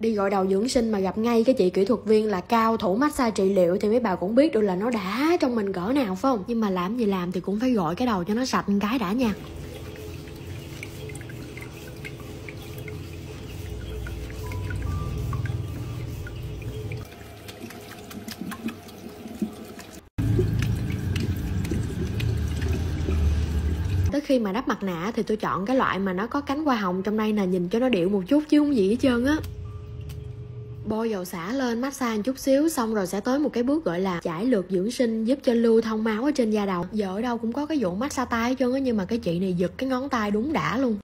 đi gọi đầu dưỡng sinh mà gặp ngay cái chị kỹ thuật viên là cao thủ massage trị liệu thì mấy bà cũng biết được là nó đã trong mình cỡ nào, phải không? Nhưng mà làm gì làm thì cũng phải gọi cái đầu cho nó sạch cái đã nha. Tới khi mà đắp mặt nạ thì tôi chọn cái loại mà nó có cánh hoa hồng trong đây nè, nhìn cho nó điệu một chút chứ không gì hết trơn á bôi dầu xả lên, massage một chút xíu, xong rồi sẽ tới một cái bước gọi là giải lược dưỡng sinh, giúp cho lưu thông máu ở trên da đầu. Giờ ở đâu cũng có cái vụ massage tay hết trơn á, nhưng mà cái chị này giật cái ngón tay đúng đã luôn.